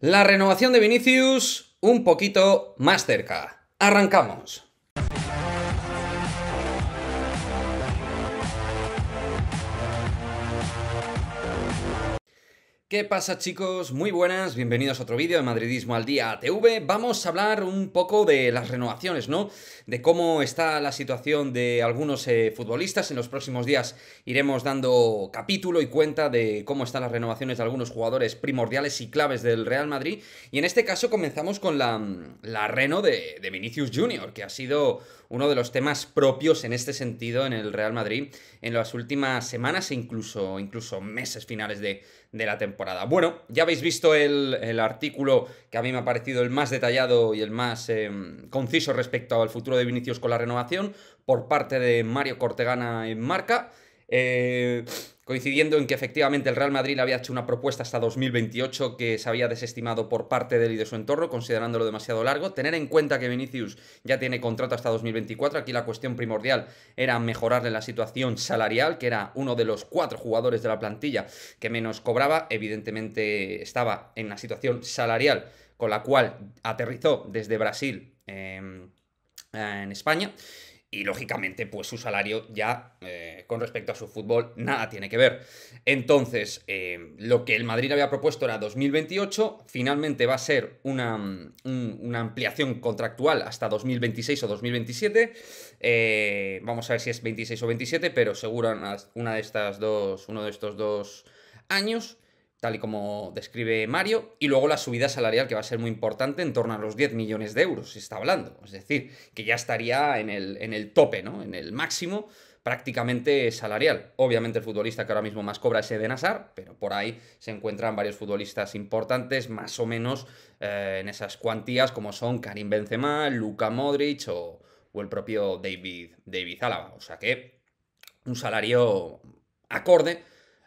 La renovación de Vinicius un poquito más cerca. Arrancamos. ¿Qué pasa chicos? Muy buenas, bienvenidos a otro vídeo de Madridismo al Día TV. Vamos a hablar un poco de las renovaciones, ¿no? De cómo está la situación de algunos eh, futbolistas. En los próximos días iremos dando capítulo y cuenta de cómo están las renovaciones de algunos jugadores primordiales y claves del Real Madrid. Y en este caso comenzamos con la, la reno de, de Vinicius Jr., que ha sido uno de los temas propios en este sentido en el Real Madrid en las últimas semanas e incluso, incluso meses finales de, la temporada. Bueno, ya habéis visto el, artículo que a mí me ha parecido el más detallado y el más em, conciso respecto al futuro de Vinicius con la renovación por parte de Mario Cortegana en Marca. Eh, coincidiendo en que efectivamente el Real Madrid había hecho una propuesta hasta 2028 que se había desestimado por parte de él y de su entorno, considerándolo demasiado largo. Tener en cuenta que Vinicius ya tiene contrato hasta 2024, aquí la cuestión primordial era mejorarle la situación salarial, que era uno de los cuatro jugadores de la plantilla que menos cobraba, evidentemente estaba en una situación salarial con la cual aterrizó desde Brasil em, en España y lógicamente pues su salario ya eh, con respecto a su fútbol nada tiene que ver. Entonces, eh, lo que el Madrid había propuesto era 2028, finalmente va a ser una, una ampliación contractual hasta 2026 o 2027. Eh, vamos a ver si es 26 o 27, pero seguro una de estas dos, uno de estos dos años tal y como describe Mario, y luego la subida salarial que va a ser muy importante, en torno a los 10 millones de euros, se está hablando. Es decir, que ya estaría en el, en el tope, ¿no? En el máximo prácticamente salarial. Obviamente el futbolista que ahora mismo más cobra es Eden Hazard, pero por ahí se encuentran varios futbolistas importantes, más o menos eh, en esas cuantías, como son Karim Benzema, Luka Modric o, o el propio David, David Álava. O sea que un salario acorde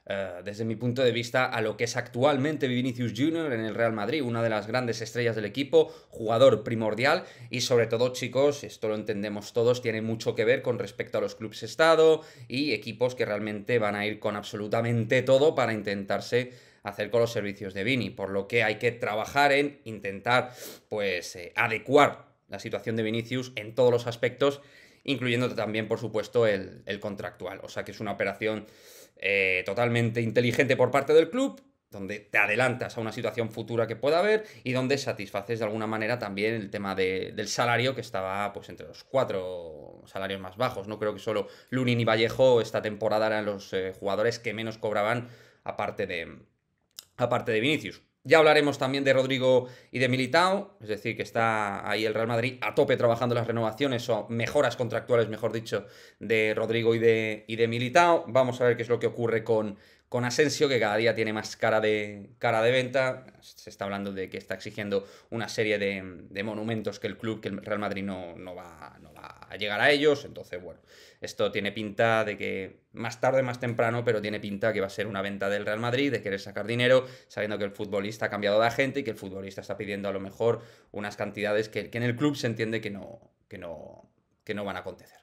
eh, desde mi punto de vista, a lo que es actualmente Vinicius Jr. en el Real Madrid, una de las grandes estrellas del equipo, jugador primordial y sobre todo, chicos, esto lo entendemos todos, tiene mucho que ver con respecto a los clubes estado y equipos que realmente van a ir con absolutamente todo para intentarse hacer con los servicios de Vini, por lo que hay que trabajar en intentar pues eh, adecuar la situación de Vinicius en todos los aspectos, incluyendo también, por supuesto, el, contractual. O sea que es una operación eh, totalmente inteligente por parte del club, donde te adelantas a una situación futura que pueda haber y donde satisfaces de alguna manera también el tema del salario que estaba pues entre los cuatro salarios más bajos. No creo que solo Lunin y Vallejo esta temporada eran los eh, jugadores que menos cobraban de, aparte de Vinicius. Ya hablaremos también de Rodrigo y de Militao, es decir, que está ahí el Real Madrid a tope trabajando las renovaciones o mejoras contractuales, mejor dicho, de Rodrigo y de, y de Militao. Vamos a ver qué es lo que ocurre con, con Asensio, que cada día tiene más cara de, cara de venta. Se está hablando de que está exigiendo una serie de, monumentos que el club, que el Real Madrid no, no, va, no va a llegar a ellos. Entonces, bueno, esto tiene pinta de que más tarde, más temprano, pero tiene pinta que va a ser una venta del Real Madrid, de querer sacar dinero, sabiendo que el futbolista ha cambiado de agente y que el futbolista está pidiendo a lo mejor unas cantidades que, en el club se entiende que no, que no, que no van a acontecer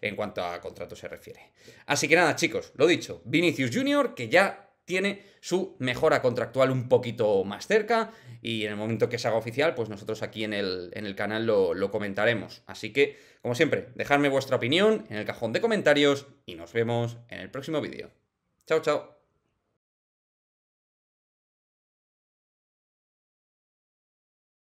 en cuanto a contrato se refiere. Así que nada, chicos, lo dicho, Vinicius Jr., que ya tiene su mejora contractual un poquito más cerca y en el momento que se haga oficial, pues nosotros aquí en el, en el canal lo, lo comentaremos. Así que, como siempre, dejadme vuestra opinión en el cajón de comentarios y nos vemos en el próximo vídeo. Chao, chao.